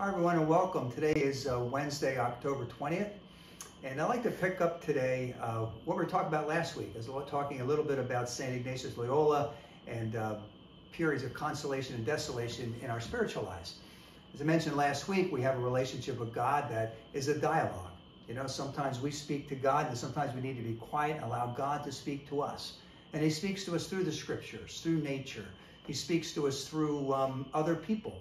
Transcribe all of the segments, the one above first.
Hi, everyone, and welcome. Today is uh, Wednesday, October 20th. And I'd like to pick up today uh, what we were talking about last week. I was talking a little bit about St. Ignatius Loyola and uh, periods of consolation and desolation in our spiritual lives. As I mentioned last week, we have a relationship with God that is a dialogue. You know, sometimes we speak to God, and sometimes we need to be quiet and allow God to speak to us. And He speaks to us through the scriptures, through nature. He speaks to us through um, other people.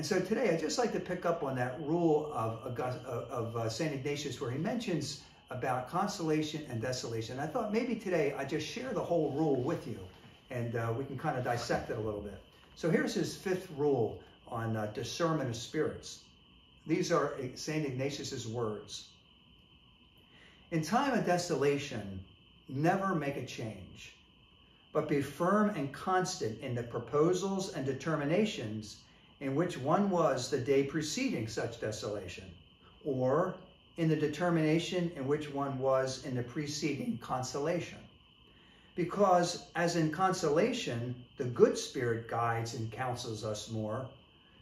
And so today, I'd just like to pick up on that rule of, of uh, St. Ignatius where he mentions about consolation and desolation. I thought maybe today I'd just share the whole rule with you and uh, we can kind of dissect it a little bit. So here's his fifth rule on uh, discernment of spirits. These are St. Ignatius's words. In time of desolation, never make a change, but be firm and constant in the proposals and determinations in which one was the day preceding such desolation, or in the determination in which one was in the preceding consolation. Because, as in consolation, the good spirit guides and counsels us more,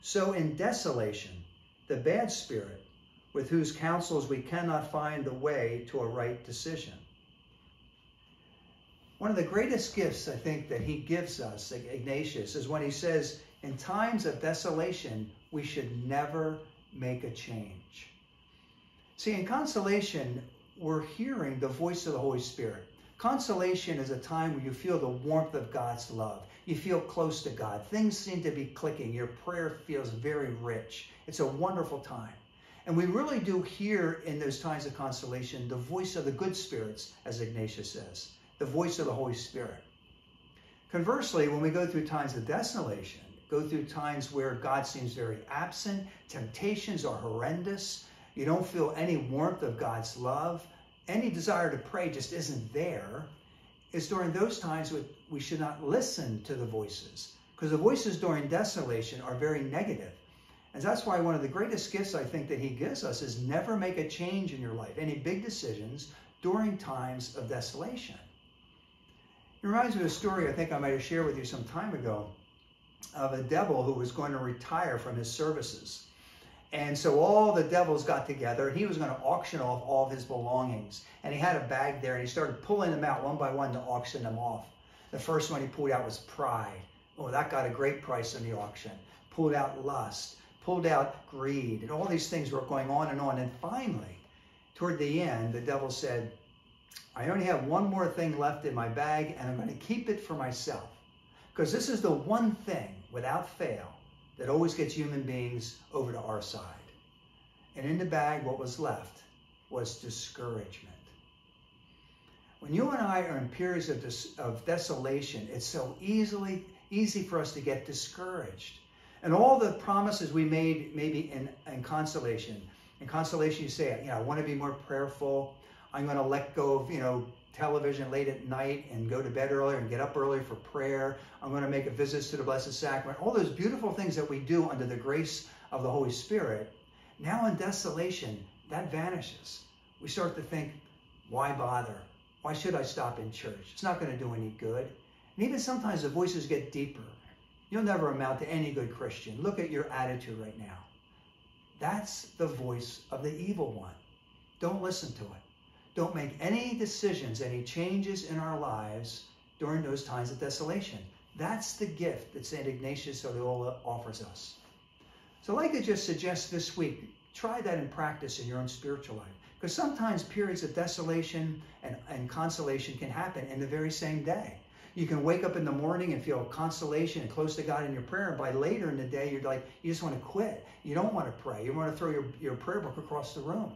so in desolation, the bad spirit, with whose counsels we cannot find the way to a right decision. One of the greatest gifts I think that he gives us, Ignatius, is when he says, in times of desolation, we should never make a change. See, in consolation, we're hearing the voice of the Holy Spirit. Consolation is a time where you feel the warmth of God's love. You feel close to God. Things seem to be clicking. Your prayer feels very rich. It's a wonderful time. And we really do hear in those times of consolation the voice of the good spirits, as Ignatius says, the voice of the Holy Spirit. Conversely, when we go through times of desolation, go through times where God seems very absent, temptations are horrendous, you don't feel any warmth of God's love, any desire to pray just isn't there, it's during those times we should not listen to the voices because the voices during desolation are very negative. And that's why one of the greatest gifts I think that he gives us is never make a change in your life, any big decisions during times of desolation. It reminds me of a story I think I might have shared with you some time ago of a devil who was going to retire from his services. And so all the devils got together he was going to auction off all of his belongings. And he had a bag there and he started pulling them out one by one to auction them off. The first one he pulled out was pride. Oh, that got a great price in the auction. Pulled out lust, pulled out greed, and all these things were going on and on. And finally, toward the end, the devil said, I only have one more thing left in my bag and I'm going to keep it for myself. Because this is the one thing, without fail, that always gets human beings over to our side. And in the bag, what was left was discouragement. When you and I are in periods of, of desolation, it's so easily easy for us to get discouraged. And all the promises we made, maybe in, in consolation. In consolation, you say, you know, I want to be more prayerful. I'm going to let go of, you know, television late at night and go to bed earlier and get up early for prayer. I'm going to make a visit to the Blessed Sacrament. All those beautiful things that we do under the grace of the Holy Spirit. Now in desolation, that vanishes. We start to think, why bother? Why should I stop in church? It's not going to do any good. And even sometimes the voices get deeper. You'll never amount to any good Christian. Look at your attitude right now. That's the voice of the evil one. Don't listen to it don't make any decisions, any changes in our lives during those times of desolation. That's the gift that St. Ignatius Loyola offers us. So I'd like to just suggest this week, try that in practice in your own spiritual life. Because sometimes periods of desolation and, and consolation can happen in the very same day. You can wake up in the morning and feel consolation and close to God in your prayer. And by later in the day, you're like, you just want to quit. You don't want to pray. You want to throw your, your prayer book across the room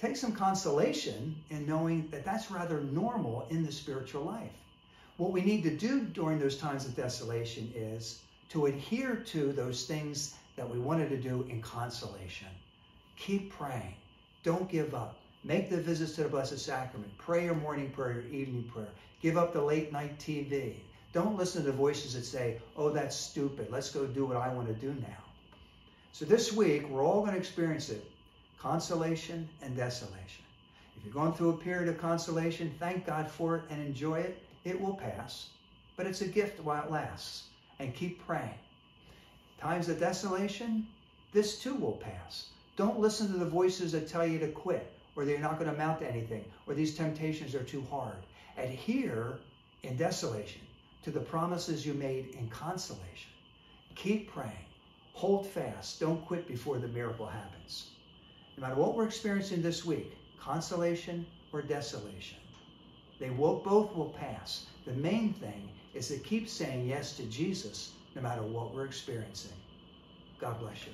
take some consolation in knowing that that's rather normal in the spiritual life. What we need to do during those times of desolation is to adhere to those things that we wanted to do in consolation. Keep praying. Don't give up. Make the visits to the Blessed Sacrament. Pray your morning prayer, your evening prayer. Give up the late night TV. Don't listen to the voices that say, oh, that's stupid. Let's go do what I want to do now. So this week, we're all going to experience it consolation and desolation. If you're going through a period of consolation, thank God for it and enjoy it. It will pass, but it's a gift while it lasts. And keep praying. Times of desolation, this too will pass. Don't listen to the voices that tell you to quit or that you're not going to amount to anything or these temptations are too hard. Adhere in desolation to the promises you made in consolation. Keep praying. Hold fast. Don't quit before the miracle happens. No matter what we're experiencing this week, consolation or desolation, they will, both will pass. The main thing is to keep saying yes to Jesus no matter what we're experiencing. God bless you.